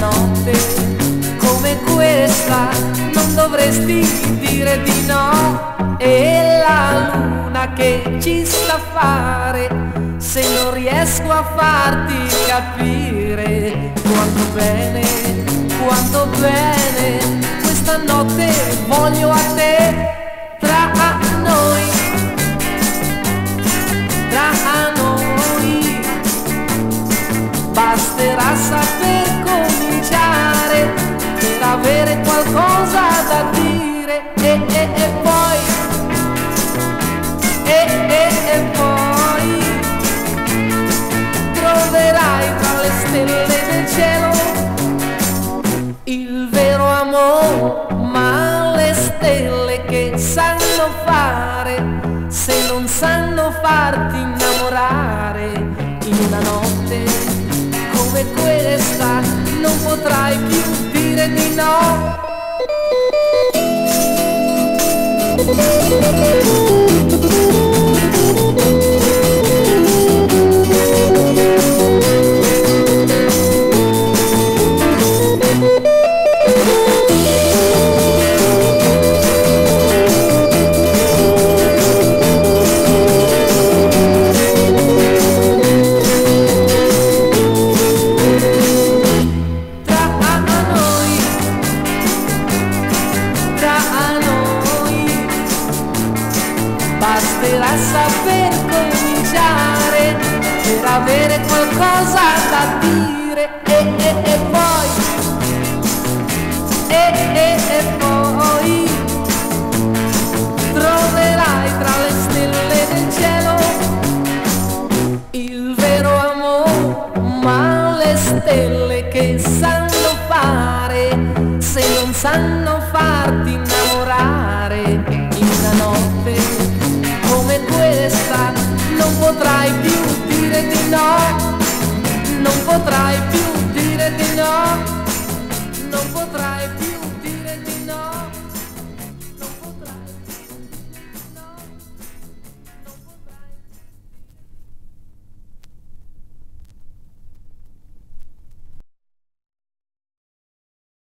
notte come questa non dovresti dire di no. E la luna che ci sta a fare se non riesco a farti capire quanto bene, quanto bene questa notte voglio a te. Cielo il vero amore, ma le stelle che sanno fare, se non sanno farti innamorare, in una notte come questa non potrai più dire di no. Basterà saper cominciare per avere qualcosa da dire. E, e, e poi, e, e, e poi troverai tra le stelle del cielo il vero amore, ma le stelle che sanno fare, se non sanno farti innamorare, più